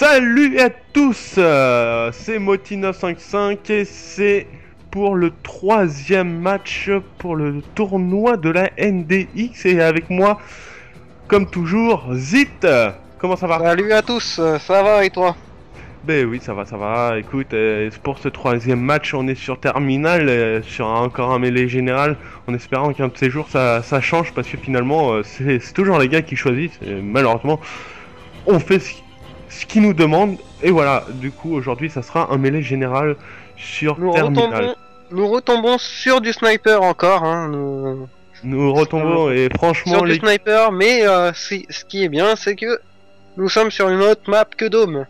Salut à tous, euh, c'est Moti955 et c'est pour le troisième match pour le tournoi de la NDX et avec moi, comme toujours, Zit. Comment ça va? Salut à tous, euh, ça va et toi? Ben oui, ça va, ça va. Écoute, euh, pour ce troisième match, on est sur Terminal, euh, sur encore un mêlée général, en espérant qu'un de ces jours ça, ça change parce que finalement, euh, c'est c'est toujours les gars qui choisissent. Et malheureusement, on fait ce, ce qu'ils nous demandent. Et voilà, du coup, aujourd'hui, ça sera un mêlée général sur nous Terminal. retombons, nous retombons sur du sniper encore, hein, nous- Nous retombons et franchement, sur du sniper, mais euh, si- ce qui est bien, c'est que nous sommes sur une autre map que Dome.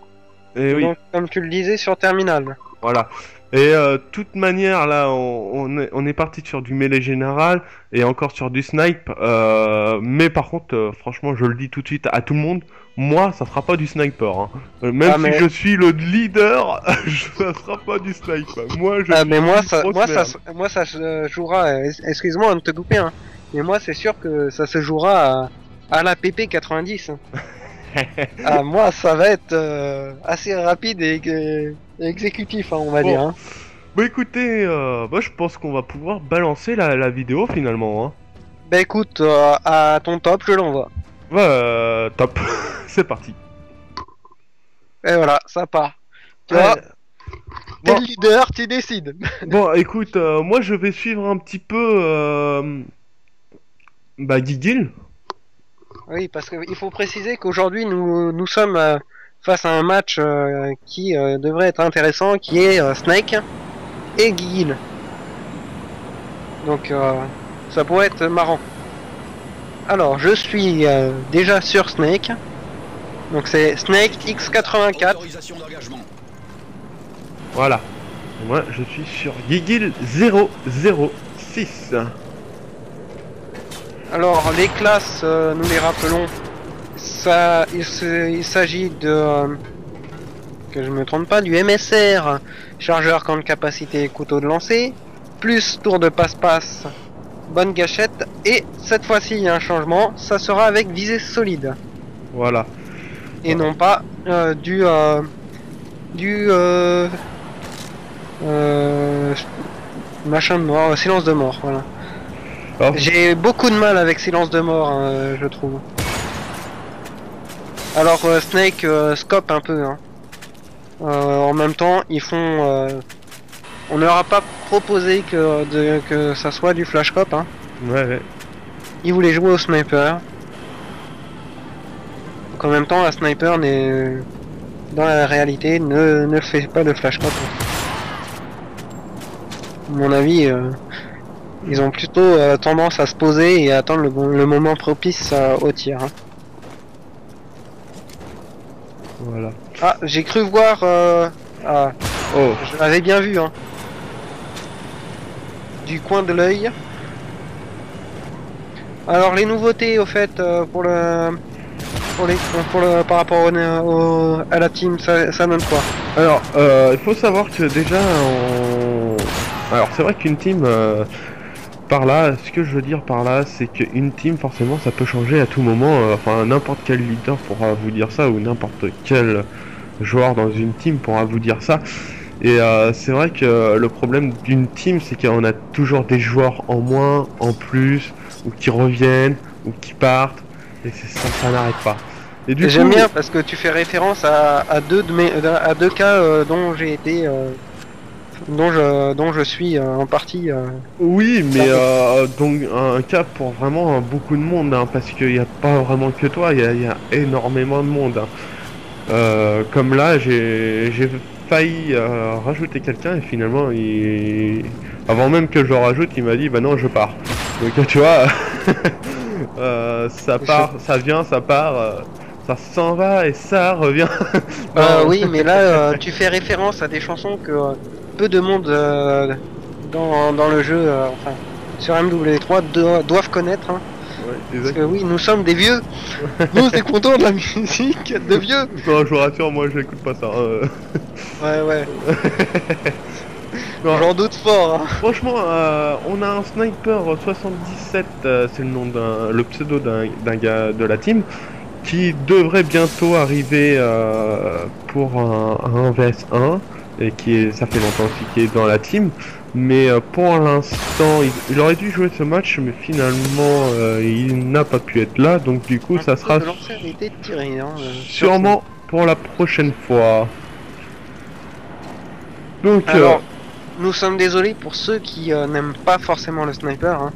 eh oui, comme tu le disais, sur Terminal. Voilà. Et euh, toute manière, là, on, on est, on est parti sur du mêlée général et encore sur du snipe. euh, mais par contre, euh, franchement, je le dis tout de suite à tout le monde, moi, ça sera pas du sniper. hein. Euh, Même Ah, si je suis le leader, ça sera pas du sniper. Moi, je Ah, suis mais moi, ça, moi, ça, merde. moi, ça se jouera. Excuse-moi de te couper, hein. Mais moi, c'est sûr que ça se jouera à, à la PP 90. ah, moi, ça va être euh, assez rapide et, et exécutif, hein, on va Bon. dire. Hein. Bah écoutez, euh, bah, je pense qu'on va pouvoir balancer la, la vidéo finalement. Hein. Bah écoute, euh, à ton top, je l'envoie. Ouais, euh, top. C'est parti. Et voilà, ça part. Tu Ouais. t'es Bon. le leader, tu décides. Bon, écoute, euh, moi je vais suivre un petit peu euh, bah Gigil. Oui, parce qu'il faut préciser qu'aujourd'hui, nous, nous sommes euh, face à un match euh, qui euh, devrait être intéressant, qui est euh, Snake et Guile. Donc, euh, ça pourrait être marrant. Alors, je suis euh, déjà sur Snake. Donc, c'est Snake X84. Autorisation d'engagement. Voilà. Moi je suis sur Gigil 006. Alors, les classes, euh, nous les rappelons. Ça, il s'agit de. euh, que je me trompe pas, du MSR, chargeur grande capacité, couteau de lancer, plus tour de passe-passe, bonne gâchette, et cette fois-ci il y a un changement, ça sera avec visée solide, Voilà. et non pas euh, du. euh, du. Euh, euh, machin de mort, silence de mort, voilà. Alors, J'ai beaucoup de mal avec Silence de mort, hein, je trouve. Alors Snake scope un peu. Hein. En même temps, ils font. On leur a pas proposé que, de, que ça soit du flash cop. Hein. ouais, ouais. Ils voulaient jouer au sniper. Donc en même temps, un sniper n'est dans la réalité ne, ne fait pas de flash cop. À mon avis, euh, ils ont plutôt euh, tendance à se poser et à attendre le, bon- le moment propice euh, au tir. hein. Voilà. Ah, j'ai cru voir. euh, Ah, Oh, je l'avais bien vu. Hein. Coin de l'œil. Alors les nouveautés au fait euh, pour le pour les pour le par rapport au, au- à la team ça, ça donne quoi? Alors, euh, il faut savoir que déjà, on... alors c'est vrai qu'une team, euh, par là, ce que je veux dire par là, c'est qu'une team, forcément, ça peut changer à tout moment. enfin, n'importe quel leader pourra vous dire ça, ou n'importe quel joueur dans une team pourra vous dire ça. Et euh, c'est vrai que le problème d'une team, c'est qu'on a toujours des joueurs en moins, en plus, ou qui reviennent, ou qui partent, et c'est ça, ça n'arrête pas. Et du J'aime coup, bien parce que tu fais référence à, à deux de mes à deux cas euh, dont j'ai été euh, dont je dont je suis euh, en partie Oui, mais euh, donc un cas pour vraiment beaucoup de monde, hein, parce qu'il n'y a pas vraiment que toi, il y, a- il y a énormément de monde. hein. Comme là, j'ai failli euh, rajouter quelqu'un et finalement, il... avant même que je le rajoute, il m'a dit bah non, je pars. Donc tu vois, euh, ça part, ça vient, ça part, euh, ça s'en va et ça revient. Non. oui, mais là, tu fais référence à des chansons que peu de monde dans, dans le jeu, enfin, sur MW3 do- doivent connaître. hein. Ouais, parce que oui, nous sommes des vieux. nous, c'est content de la musique de vieux. Non, je vous rassure, moi, je n'écoute pas ça. hein. Ouais, ouais. J'en doute fort. hein. Franchement, euh, on a un sniper 77, euh, c'est le nom d'un, le pseudo d'un, d'un gars de la team, qui devrait bientôt arriver euh, pour un, un VS1 et qui est, ça fait longtemps aussi qu'il est dans la team. Mais euh, pour l'instant, il, il aurait dû jouer ce match, mais finalement, euh, il n'a pas pu être là. Donc du coup, ça sera tiré, hein, euh, sûrement pour la prochaine fois. Donc, euh, Alors, nous sommes désolés pour ceux qui euh, n'aiment pas forcément le sniper, hein,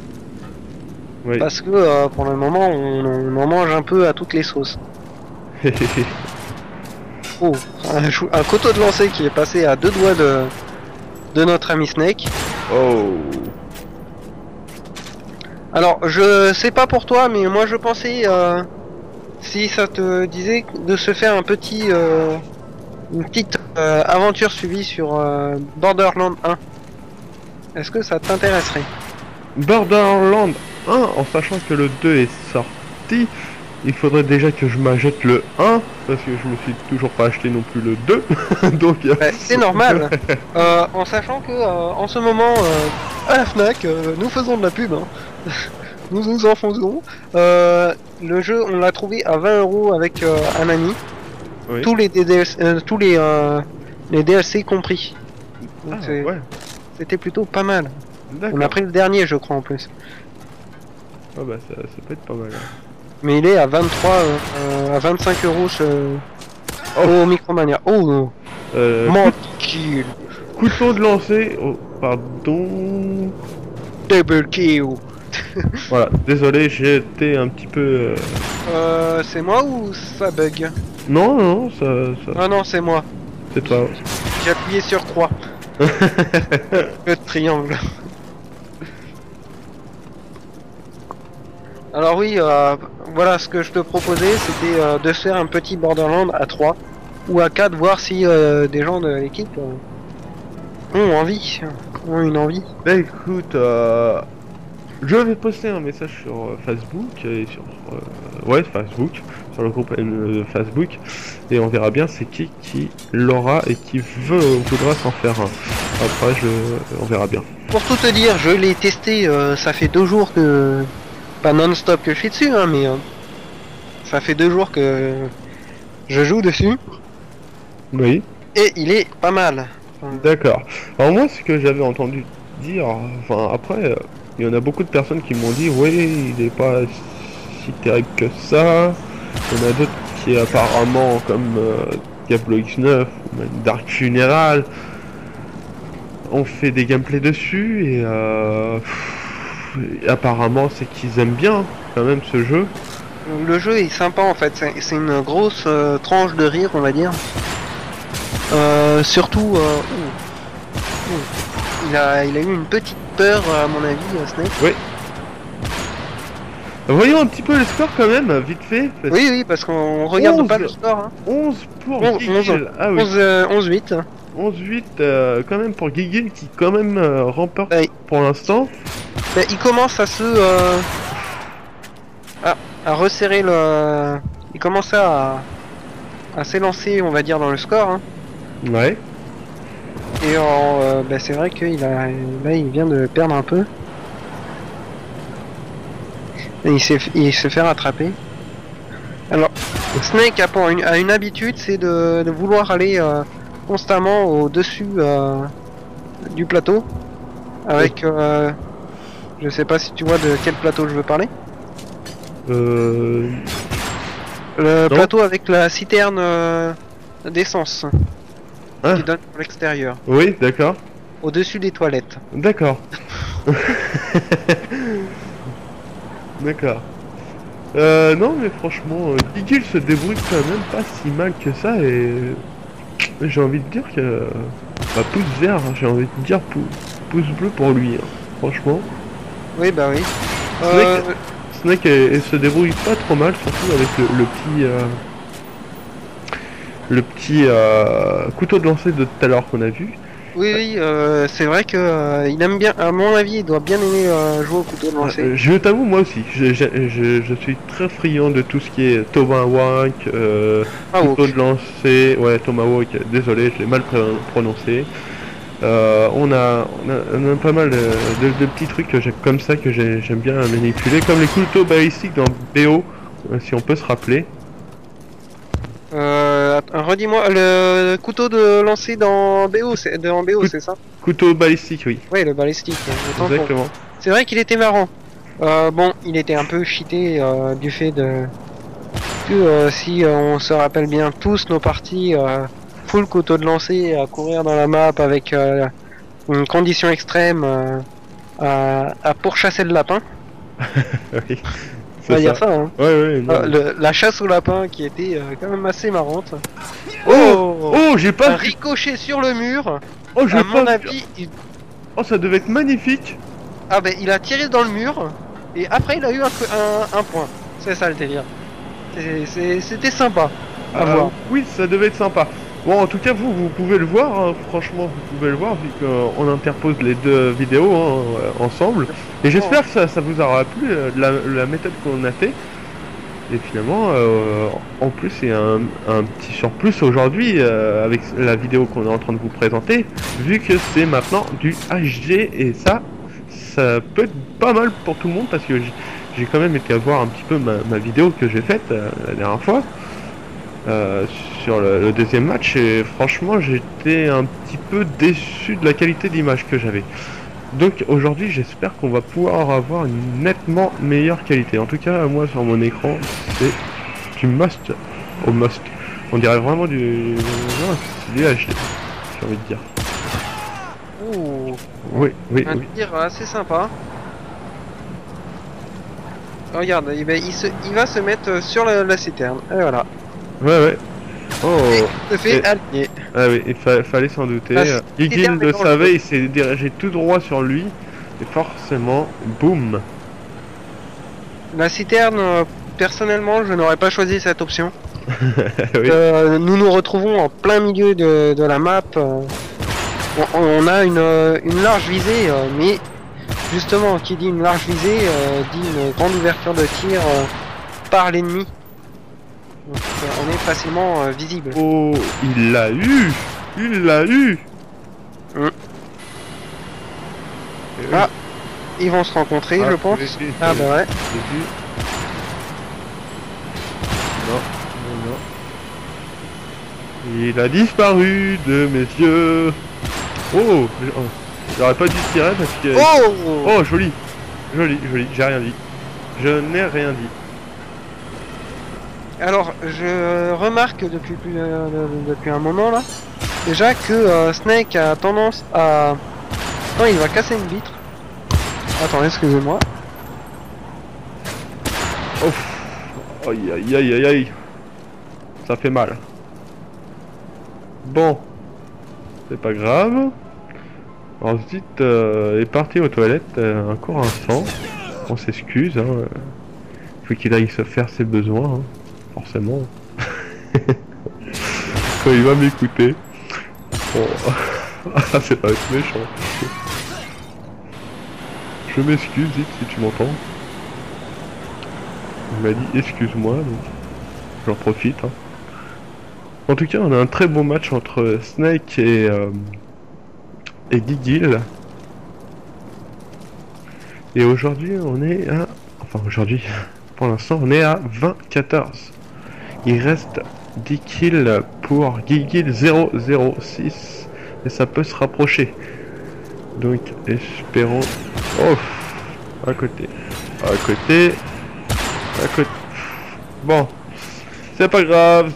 oui. parce que pour le moment, on, on en mange un peu à toutes les sauces. Oh, un, un couteau de lancer qui est passé à deux doigts de, de notre ami Snake. oh. Alors, je sais pas pour toi, mais moi je pensais, euh, si ça te disait, de se faire un petit, euh, une petite euh, aventure suivie sur Borderland 1. Est-ce que ça t'intéresserait? Borderland 1, en sachant que le 2 est sorti, il faudrait déjà que je m'achète le 1, parce que je me suis toujours pas acheté non plus le 2. Donc, euh, Bah, C'est normal, euh, en sachant que euh, en ce moment, euh, à la Fnac, nous faisons de la pub. hein. nous nous en faisons. Le jeu, on l'a trouvé à 20 euros avec un ami. Oui. Tous les DLC, tous les, euh, les DLC compris. Ah, ouais, C'était plutôt pas mal. On a pris le dernier, je crois, en plus. Ah bah ça, ça peut être pas mal. hein. Mais il est à 23, euh, à 25 euros ce... au Micromania. Oh, Euh, menticule. couteau de lancer, oh, pardon. Double kill. Voilà, désolé, j'ai été un petit peu... euh, Euh, c'est moi ou ça bug? Non, non, ça, ça Ah non, c'est moi. c'est pas... J'ai appuyé sur croix. Le triangle. Alors oui, euh, voilà ce que je te proposais, c'était euh, de faire un petit Borderland à 3 ou à 4, voir si euh, des gens de l'équipe euh, ont envie, ont une envie. Bah écoute, euh, je vais poster un message sur Facebook et sur ouais Facebook, sur le groupe Facebook et on verra bien c'est qui qui l'aura et qui veut voudra s'en faire un. Après je on verra bien. Pour tout te dire, je l'ai testé, ça fait deux jours que... Pas non-stop que je suis dessus, hein, mais... euh, ça fait deux jours que je joue dessus. Oui, Et il est pas mal. d'accord. Alors moi ce que j'avais entendu dire, enfin après euh, il y en a beaucoup de personnes qui m'ont dit oui il est pas si terrible que ça. Il y en a d'autres qui apparemment comme euh, Diablo X9 ou même Dark Funeral ont fait des gameplays dessus et, euh, pff, apparemment c'est qu'ils aiment bien quand même ce jeu. Le jeu est sympa en fait, c'est une grosse euh, tranche de rire on va dire. Euh, surtout, euh, ouh, ouh. Il, a, il a eu une petite peur à mon avis, Snake. Voyons un petit peu le score quand même, vite fait. parce- Oui, oui, parce qu'on regarde pas le score. Hein. 11 pour Onze- Gigil. Ah oui. 11, euh, 11-8. 11-8 euh, quand même pour Gigil qui quand même remporte pour l'instant. Mais il commence à se... euh, à, à resserrer le... Il commence à, à s'élancer, on va dire, dans le score. Hein. Ouais. Et en, euh, bah, c'est vrai qu'il a, là, il vient de perdre un peu. Et il s'est, il se fait rattraper. Alors, Snake a, pour une, a une habitude, c'est de, de vouloir aller euh, constamment au-dessus euh, du plateau. Avec, euh, je sais pas si tu vois de quel plateau je veux parler. Euh... Le Non. plateau avec la citerne euh, d'essence Ah. qui donne sur l'extérieur, Oui, d'accord. au-dessus des toilettes. D'accord. d'accord. Euh, non, mais franchement, euh, Gigil se débrouille quand même pas si mal que ça et j'ai envie de dire que bah, pouce vert, hein, j'ai envie de dire pou- pouce bleu pour lui. hein. Franchement, Oui, bah oui. Snake- Euh, Snake elle- elle se débrouille pas trop mal, surtout avec le, le petit euh, le petit euh, couteau de lancer de tout à l'heure qu'on a vu. Oui, oui, euh, c'est vrai que euh, il aime bien, à mon avis, il doit bien aimer euh, jouer au couteau de lancer. Je t'avoue, moi aussi, je, je- je- je suis très friand de tout ce qui est Tomahawk, ah, couteau de lancer, ouais, Tomahawk, désolé, je l'ai mal pr- prononcé. Euh, on, a, on, a, on a pas mal de, de- de petits trucs que comme ça que j'ai- j'aime bien manipuler, comme les couteaux balistiques dans BO, euh, si on peut se rappeler. redis-moi, le couteau de lancer dans BO, c'est BO, c'est ça? Couteau balistique, oui. Oui, le balistique. pour- Exactement. C'est vrai qu'il était marrant. Euh, bon, il était un peu cheaté euh, du fait de que euh, si euh, on se rappelle bien tous nos parties euh, full couteau de lancer à courir dans la map avec euh, une condition extrême euh, à, à pourchasser le lapin. oui. On va C'est dire ça. ça. Hein. Ouais, ouais. non. Euh, le- la chasse au lapin qui était euh, quand même assez marrante. Oh Oh, j'ai Un pas. ricochet sur le mur. Oh, j'ai mon pas. avis, il... Oh, ça devait être magnifique. ah ben il a tiré dans le mur et après il a eu un, un, un point. C'est ça le délire. C'était sympa à Ah, voir. oui, ça devait être sympa. Bon, en tout cas, vous, vous pouvez le voir, hein, franchement, vous pouvez le voir, vu qu'on interpose les deux vidéos hein, euh, ensemble. Et j'espère que ça, ça vous aura plu, euh, la, la méthode qu'on a fait. Et finalement, euh, en plus, a un, un petit surplus aujourd'hui avec la vidéo qu'on est en train de vous présenter, vu que c'est maintenant du HD, et ça, ça peut être pas mal pour tout le monde, parce que j'ai quand même été à voir un petit peu ma, vidéo que j'ai faite la dernière fois euh, sur le, le deuxième match et franchement j'étais un petit peu déçu de la qualité d'image que j'avais. Donc aujourd'hui j'espère qu'on va pouvoir avoir une nettement meilleure qualité. En tout cas moi sur mon écran c'est du must au must. On dirait vraiment du, du HD j'ai envie de dire. Ouh, Oui, oui, un oui. tir assez sympa. Regarde, il va, il se- il va se mettre sur la, la citerne. Et voilà. Ouais ouais. Oh Il se fait Et- aligner. Ah oui, il fa- fallait s'en douter. Ah, Gigil le savait, il s'est dirigé tout droit sur lui. Et forcément, boum La citerne, euh, personnellement, je n'aurais pas choisi cette option. Oui. Euh, nous nous retrouvons en plein milieu de, de la map. euh, on, on a une, une large visée, euh, mais justement, qui dit une large visée, dit une grande ouverture de tir par l'ennemi. Euh, on est facilement euh, visible. Oh, il l'a eu Il l'a eu. Et Ah, Ils vont se rencontrer, Ah, je pense. j'ai vu, Ah bah ouais. Non, non, non. Il a disparu de mes yeux. Oh, oh, J'aurais pas dû tirer parce que... Oh, Oh, joli Joli, joli, j'ai rien dit. Je n'ai rien dit. Alors, je remarque euh, depuis un moment là, déjà que euh, Snake a tendance à... Non, il va casser une vitre. Attends, excusez-moi. Aïe aïe aïe aïe aïe. Ça fait mal. Bon. C'est pas grave. Ensuite, euh, est parti aux toilettes, euh, encore un sang. On s'excuse, hein. euh, Faut qu'il aille se faire ses besoins, hein, forcément. Il va m'écouter. Bon. Ah, c'est pas méchant. Je m'excuse, Zip, si tu m'entends. Il m'a dit excuse-moi, donc j'en profite. hein. En tout cas, on a un très bon match entre Snake et, euh, et Gigil. Et aujourd'hui, on est à. Enfin, aujourd'hui, pour l'instant, on est à 20-14. Il reste 10 kills pour Gigil 006. Et ça peut se rapprocher. Donc, espérons. Oh À côté. À côté. À côté. Bon. C'est pas grave.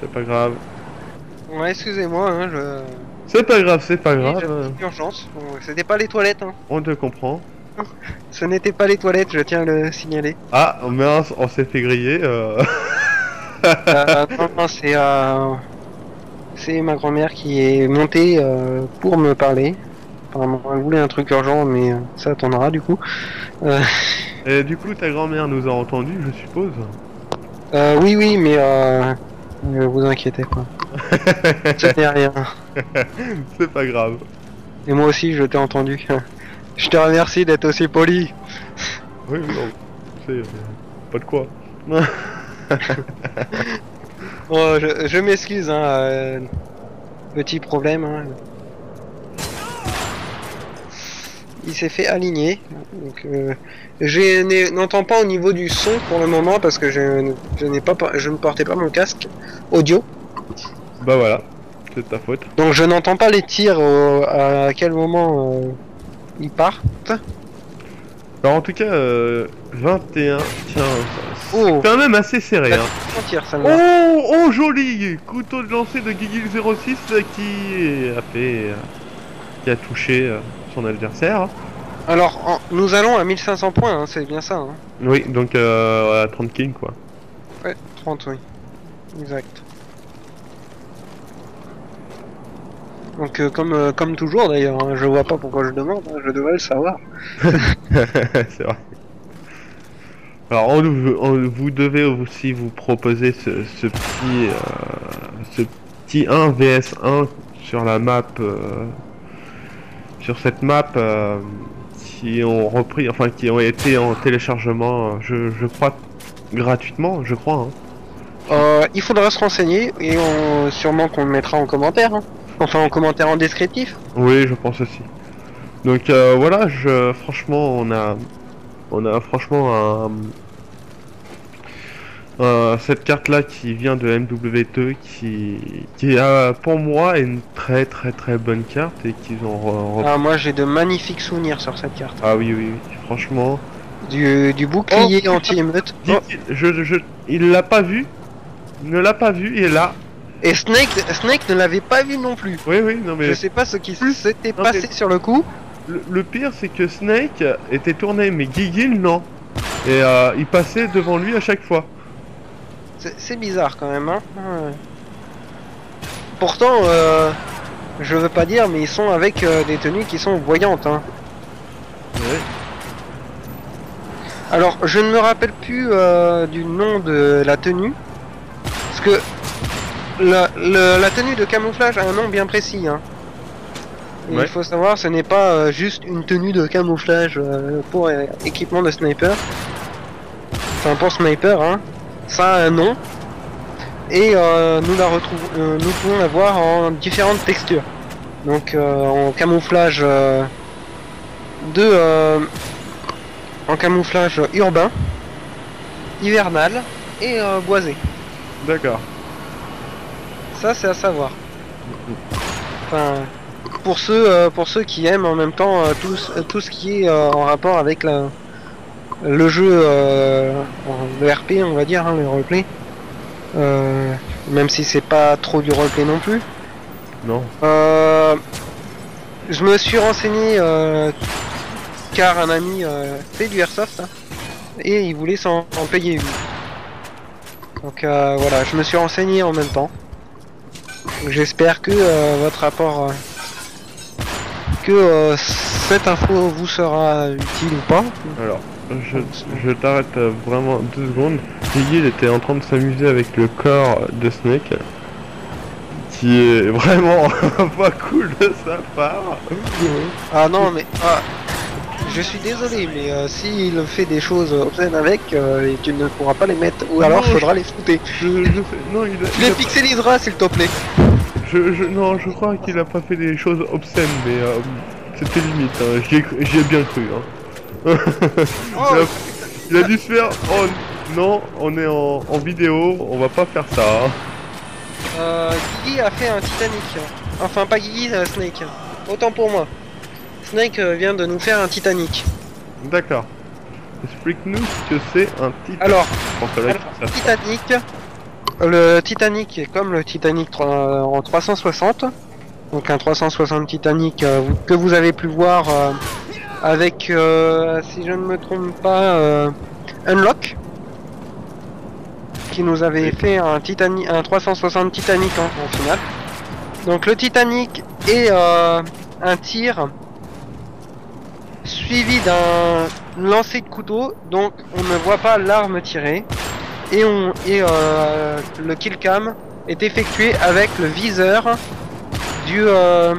C'est pas grave. Ouais, excusez-moi, hein, je... C'est pas grave, c'est pas grave. urgence. C'était pas les toilettes, hein. On te comprend. Ce n'était pas les toilettes, je tiens à le signaler. Ah, mince, on s'est fait griller. Euh... Euh, non, non, c'est euh, c'est ma grand-mère qui est montée euh, pour me parler. Apparemment, elle voulait un truc urgent, mais euh, ça attendra du coup. Et du coup, ta grand-mère nous a entendu, je suppose. euh, oui, oui, mais ne vous inquiétez pas. Ce n'est rien. c'est pas grave. Et moi aussi, je t'ai entendu. Je te remercie d'être aussi poli. Oui, non. C'est. pas de quoi. Bon, je, je m'excuse, hein, euh, petit problème. hein. Il s'est fait aligner. Donc, euh, je n'entends pas au niveau du son pour le moment parce que je, je n'ai pas, je ne portais pas mon casque audio. Bah voilà, c'est ta faute. Donc je n'entends pas les tirs au- à quel moment euh, ils partent. Alors en tout cas, euh, 21, tiens, Oh. quand même assez serré. Hein. Oh, oh joli Couteau de lancer de Gigil 06 euh, qui a fait... euh, qui a touché euh, son adversaire. Alors en- nous allons à 1500 points, hein, c'est bien ça. Hein. Oui, donc euh, à 30 kills quoi. Ouais, 30 oui. Exact. Donc euh, comme, euh, comme toujours d'ailleurs, hein, je vois pas pourquoi je demande, hein, je devrais le savoir. c'est vrai. Alors on, vous- on- vous devez aussi vous proposer ce, ce petit ce petit 1 vs 1 sur la map euh, sur cette map euh, qui ont repris enfin qui ont été en téléchargement je, je crois gratuitement je crois hein. Euh, il faudra se renseigner et on, sûrement qu'on le mettra en commentaire. hein. Enfin en commentaire en descriptif. Oui, je pense aussi. Donc euh, voilà, je franchement on a on a franchement un, cette carte là qui vient de MW2 qui qui a pour moi une très très très bonne carte et qu'ils ont Ah, moi j'ai de magnifiques souvenirs sur cette carte. ah oui oui oui, franchement Du, du bouclier Oh, anti-émeute. Oh, je, je il l'a pas vu ne l'a pas vu et là Et Snake, Snake ne l'avait pas vu non plus. oui oui non mais Je sais pas ce qui s'était passé mais- sur le coup. Le, le pire, c'est que Snake était tourné, mais Gigil, non. Et euh, il passait devant lui à chaque fois. C'est bizarre quand même, hein. Ouais. Pourtant, euh, je veux pas dire, mais ils sont avec euh, des tenues qui sont voyantes. Hein. Alors, je ne me rappelle plus euh, du nom de la tenue. Parce que la tenue de camouflage a un nom bien précis. Hein. Ouais. il faut savoir, ce n'est pas euh, juste une tenue de camouflage euh, pour euh, équipement de sniper. Enfin, pour sniper, hein. Ça a un nom. Et nous la retrouvons, nous pouvons la voir en différentes textures. Donc en camouflage de en camouflage urbain, hivernal et boisé. D'accord. Ça c'est à savoir. Enfin, pour ceux euh, pour ceux qui aiment en même temps euh, tout, ce- tout ce qui est euh, en rapport avec la, le jeu le RP on va dire hein, le roleplay. Même si c'est pas trop du roleplay non plus. Non. Je me suis renseigné car un ami fait du airsoft hein, et il voulait s'en en payer une. Donc euh, voilà, je me suis renseigné en même temps. J'espère que euh, votre rapport, euh, que euh, cette info vous sera utile ou pas. Alors, je, je t'arrête vraiment deux secondes. Gigil était en train de s'amuser avec le corps de Snake. Qui est vraiment pas cool de sa part. Ah non mais ah, je suis désolé mais euh, s'il fait des choses obscènes avec, euh, et tu ne pourras pas les mettre ou alors Non, faudra les flouter. Je, je sais- non, il a, Tu les pixeliseras s'il te plaît. Je, je- non, je crois qu'il a pas fait des choses obscènes, mais euh, c'était limite. Hein. J'y ai, bien cru. Hein. Oh, il, a, il a dû se faire. Oh non, on est en, en vidéo, on va pas faire ça. hein. Euh, Guigui a fait un Titanic. Enfin, pas Guigui, euh, Snake. Autant pour moi. Snake euh, vient de nous faire un Titanic. D'accord. Explique-nous ce que c'est un titre. Alors, alors. Titanic. Le Titanic est comme le Titanic en 360. Donc un 360 Titanic euh, que vous avez pu voir euh, avec, euh, si je ne me trompe pas, Unlock. Qui nous avait fait un, Titanic, un 360 Titanic en, en finale. Donc le Titanic est un tir suivi d'un lancer de couteau, donc on ne voit pas l'arme tirée et, on, et euh, le kill cam est effectué avec le viseur du euh,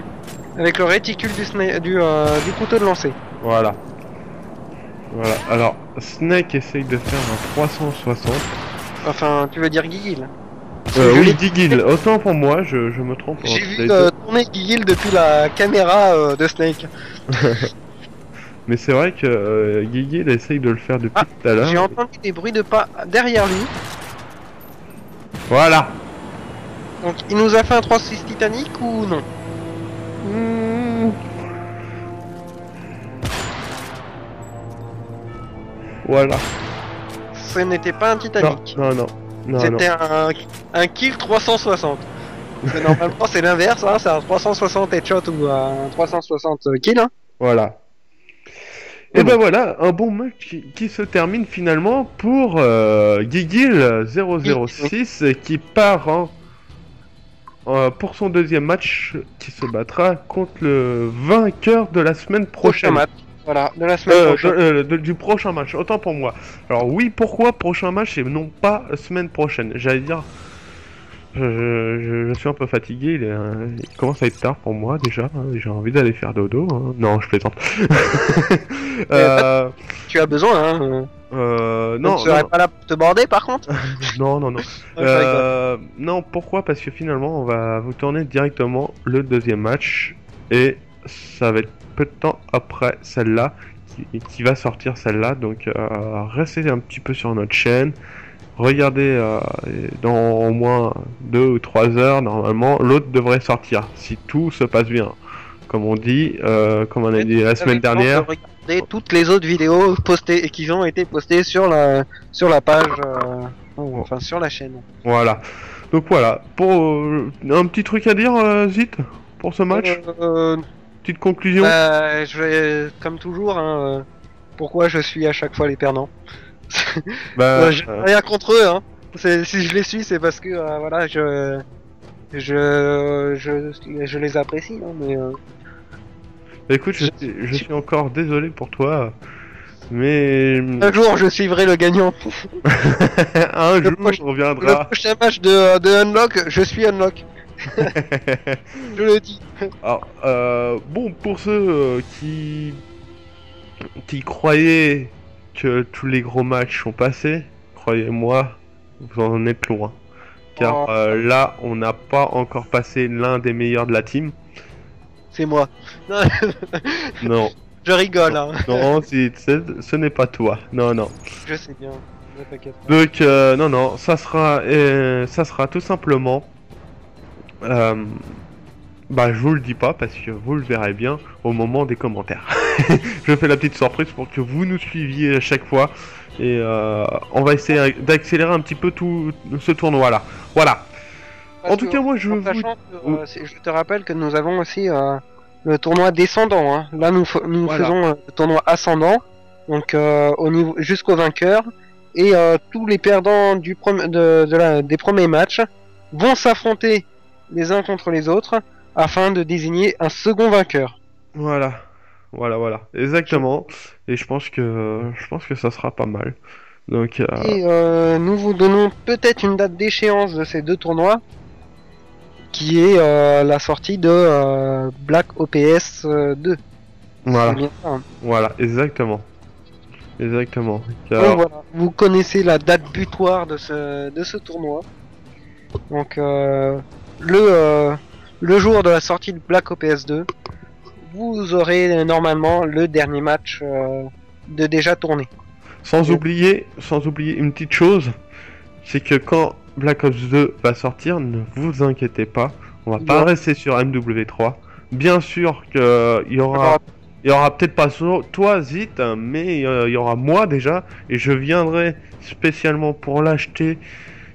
avec le réticule du, sna- du, euh, du couteau de lancer. Voilà. Voilà. Alors, Snake essaye de faire un 360. Enfin, tu veux dire Guigil? Euh, oui, Gigil. Autant pour moi, je, je me trompe. J'ai entre vu tourner Guigil depuis la caméra de Snake. Mais c'est vrai que euh, Gigil essaye de le faire depuis Ah, tout à l'heure. J'ai entendu des bruits de pas derrière lui. Voilà. Donc il nous a fait un 3-6 Titanic ou non? Voilà. Ce n'était pas un Titanic. non, non. Non, non. C'était un, un kill 360. Mais normalement c'est l'inverse, hein, c'est un 360 headshot ou un 360 kill. Hein. Voilà. Et ben voilà, un bon match qui, qui se termine finalement pour euh, Gigil 006 qui part en- euh, pour son deuxième match qui se battra contre le vainqueur de la semaine Prochain prochaine. match. Voilà, de la semaine Euh, prochaine. de- euh, de- du prochain match, autant pour moi. Alors oui, pourquoi prochain match et non pas semaine prochaine? J'allais dire, je, je- je suis un peu fatigué, il, est, euh, il commence à être tard pour moi déjà, hein, j'ai envie d'aller faire dodo. hein. Non, je plaisante. euh, Tu as besoin, hein. euh, euh, je non, ne serai non, pas là pour te border par contre. non, non, non. Euh, non, pourquoi? Parce que finalement, on va vous tourner directement le deuxième match et ça va être peu de temps après celle-là qui, qui va sortir celle-là. Donc, euh, restez un petit peu sur notre chaîne. Regardez euh, dans au moins deux ou trois heures, normalement, l'autre devrait sortir si tout se passe bien. Comme on dit, euh, comme on a dit la semaine dernière. de Regarder toutes les autres vidéos postées et qui ont été postées sur la sur la page, euh, ou, enfin sur la chaîne. Voilà. Donc voilà. Pour un petit truc à dire, Zit, pour ce match? Petite conclusion? bah, je vais, comme toujours, hein, pourquoi je suis à chaque fois les perdants. Bah, Euh, j'ai euh, rien contre eux, hein. Si je les suis, c'est parce que euh, voilà, je je je, je les apprécie, hein, mais euh, écoute, je, je suis encore désolé pour toi, mais un jour je suivrai le gagnant. un jour prochain- on Le reviendra. prochain match de, de Unlock, je suis Unlock. Je le dis. Alors, euh, bon, pour ceux euh, qui qui croyaient que tous les gros matchs sont passés, croyez-moi, vous en êtes loin. Car Oh. euh, là, on n'a pas encore passé l'un des meilleurs de la team. C'est moi. Non, Non, je rigole, hein. non, c'est- ce n'est pas toi. Non, non. Je sais bien. Donc euh, non non, ça sera euh, ça sera tout simplement euh, bah je vous le dis pas parce que vous le verrez bien au moment des commentaires. je fais la petite surprise pour que vous nous suiviez à chaque fois et euh, on va essayer d'accélérer un petit peu tout ce tournoi là. Voilà. Parce en tout cas moi je vous sachant que, euh, je te rappelle que nous avons aussi euh, le tournoi descendant. Hein. Là, nous, nous Voilà. faisons le tournoi ascendant, donc euh, au niveau jusqu'au vainqueur, et euh, tous les perdants du de la- des premiers matchs vont s'affronter les uns contre les autres afin de désigner un second vainqueur. voilà. Voilà voilà, exactement. Et je pense que je pense que ça sera pas mal. Donc euh, Et euh, nous vous donnons peut-être une date d'échéance de ces deux tournois, qui est euh, la sortie de Black OPS euh, 2. voilà, C'est bien ça, hein. voilà, exactement. Exactement. Donc Car- voilà, vous connaissez la date butoir de ce, de ce tournoi. Donc le, le jour de la sortie de Black OPS 2, vous aurez euh, normalement le dernier match euh, de déjà tourné. Sans oublier, sans oublier une petite chose, c'est que quand Black Ops 2 va sortir, ne vous inquiétez pas, on va pas rester sur MW3. Bien sûr que il y aura, il y aura peut-être pas toi Zit, mais euh, il y aura moi déjà, et je viendrai spécialement pour l'acheter.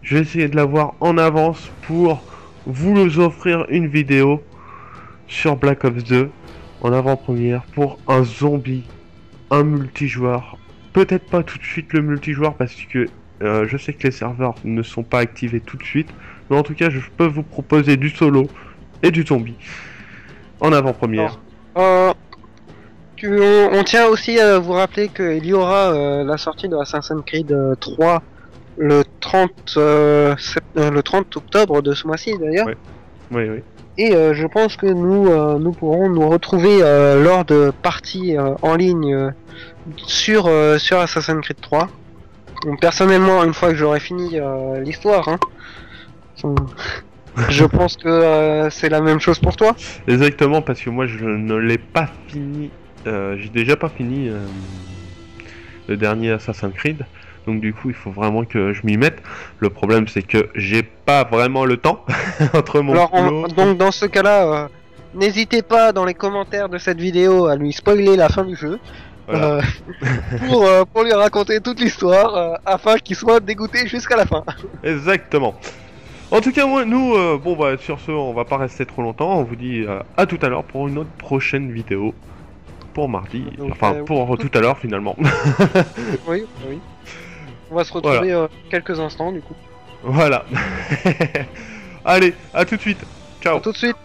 Je vais essayer de l'avoir en avance pour vous offrir une vidéo sur Black Ops 2 en avant-première pour un zombie, un multijoueur. Peut-être pas tout de suite le multijoueur parce que euh, je sais que les serveurs ne sont pas activés tout de suite, mais en tout cas je peux vous proposer du solo et du zombie en avant-première. Euh, tu- on, tient aussi à vous rappeler qu'il y aura euh, la sortie de Assassin's Creed euh, 3 le 30, euh, sept- euh, le 30 octobre de ce mois-ci d'ailleurs. Oui, oui. Et euh, je pense que nous, euh, nous pourrons nous retrouver euh, lors de parties en ligne sur, sur Assassin's Creed 3. Donc, personnellement, une fois que j'aurai fini l'histoire, hein, je pense que c'est la même chose pour toi. Exactement parce que moi je ne l'ai pas fini. J'ai déjà pas fini le dernier Assassin's Creed. Donc du coup, il faut vraiment que je m'y mette. Le problème, c'est que j'ai pas vraiment le temps entre mon Alors, on- donc dans ce cas-là, euh, n'hésitez pas dans les commentaires de cette vidéo à lui spoiler la fin du jeu. Voilà. euh, pour, euh, pour lui raconter toute l'histoire afin qu'il soit dégoûté jusqu'à la fin. Exactement. En tout cas, moi, nous, bon bah sur ce, on va pas rester trop longtemps. On vous dit à tout à l'heure pour une autre prochaine vidéo. Pour mardi, Donc, enfin pour tout à l'heure finalement. Oui, oui. On va se retrouver euh, quelques instants du coup. voilà. Allez, à tout de suite. Ciao. À tout de suite.